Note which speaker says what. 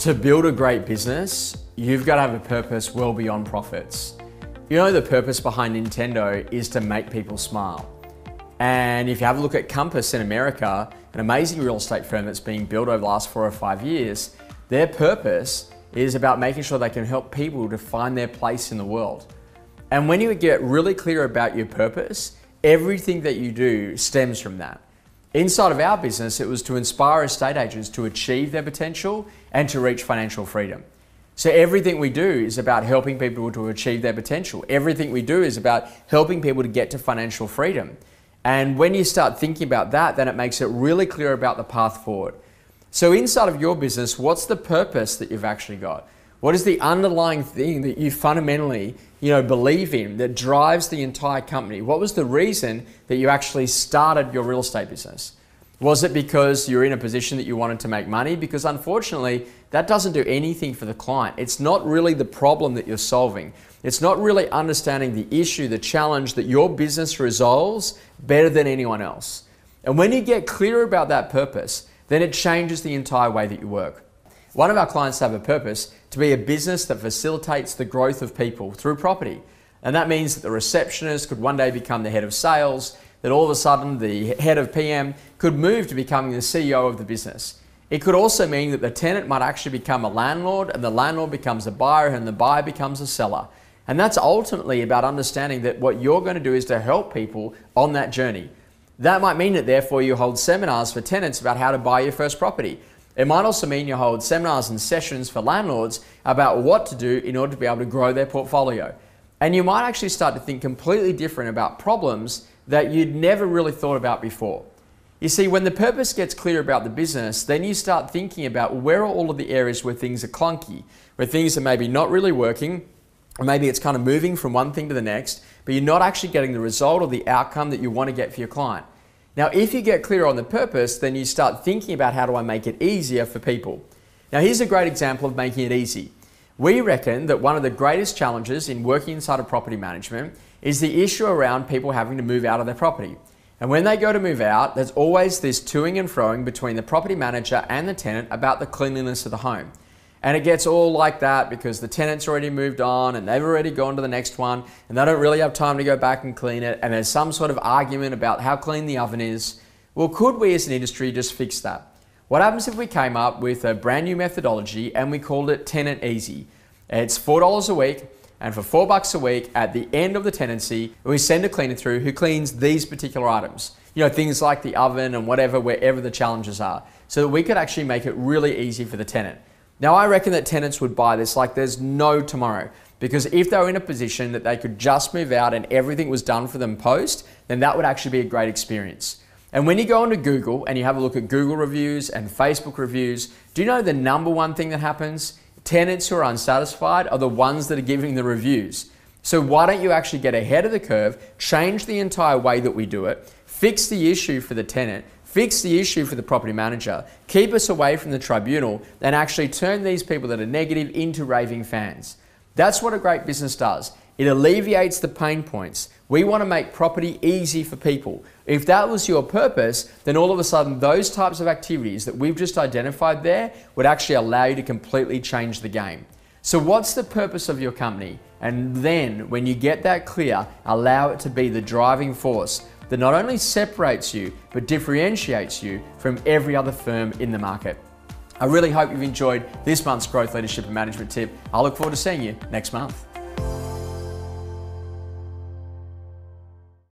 Speaker 1: To build a great business, you've got to have a purpose well beyond profits. You know, the purpose behind Nintendo is to make people smile. And if you have a look at Compass in America, an amazing real estate firm that's been built over the last four or five years, their purpose is about making sure they can help people to find their place in the world. And when you get really clear about your purpose, everything that you do stems from that. Inside of our business, it was to inspire estate agents to achieve their potential and to reach financial freedom. So everything we do is about helping people to achieve their potential. Everything we do is about helping people to get to financial freedom. And when you start thinking about that, then it makes it really clear about the path forward. So inside of your business, what's the purpose that you've actually got? What is the underlying thing that you fundamentally, you know, believe in that drives the entire company? What was the reason that you actually started your real estate business? Was it because you're in a position that you wanted to make money? Because unfortunately, that doesn't do anything for the client. It's not really the problem that you're solving. It's not really understanding the issue, the challenge that your business resolves better than anyone else. And when you get clear about that purpose, then it changes the entire way that you work. One of our clients have a purpose to be a business that facilitates the growth of people through property. And that means that the receptionist could one day become the head of sales, that all of a sudden the head of PM could move to becoming the CEO of the business. It could also mean that the tenant might actually become a landlord and the landlord becomes a buyer and the buyer becomes a seller. And that's ultimately about understanding that what you're going to do is to help people on that journey. That might mean that therefore you hold seminars for tenants about how to buy your first property. It might also mean you hold seminars and sessions for landlords about what to do in order to be able to grow their portfolio. And you might actually start to think completely different about problems that you'd never really thought about before. You see, when the purpose gets clear about the business, then you start thinking about where are all of the areas where things are clunky, where things are maybe not really working, or maybe it's kind of moving from one thing to the next, but you're not actually getting the result or the outcome that you want to get for your client. Now, if you get clear on the purpose, then you start thinking about how do I make it easier for people. Now, here's a great example of making it easy. We reckon that one of the greatest challenges in working inside of property management is the issue around people having to move out of their property. And when they go to move out, there's always this toing and froing between the property manager and the tenant about the cleanliness of the home. And it gets all like that because the tenant's already moved on and they've already gone to the next one and they don't really have time to go back and clean it. And there's some sort of argument about how clean the oven is. Well, could we as an industry just fix that? What happens if we came up with a brand new methodology and we called it Tenant Easy? It's $4 a week, and for four bucks a week at the end of the tenancy, we send a cleaner through who cleans these particular items. You know, things like the oven and whatever, wherever the challenges are, so that we could actually make it really easy for the tenant. Now, I reckon that tenants would buy this like there's no tomorrow. Because if they were in a position that they could just move out and everything was done for them post, then that would actually be a great experience. And when you go onto Google and you have a look at Google reviews and Facebook reviews, do you know the number one thing that happens? Tenants who are unsatisfied are the ones that are giving the reviews. So why don't you actually get ahead of the curve, change the entire way that we do it, fix the issue for the tenant, fix the issue for the property manager, keep us away from the tribunal, and actually turn these people that are negative into raving fans. That's what a great business does. It alleviates the pain points. We want to make property easy for people. If that was your purpose, then all of a sudden those types of activities that we've just identified there would actually allow you to completely change the game. So what's the purpose of your company? And then when you get that clear, allow it to be the driving force that not only separates you, but differentiates you from every other firm in the market. I really hope you've enjoyed this month's Growth Leadership and Management tip. I look forward to seeing you next month.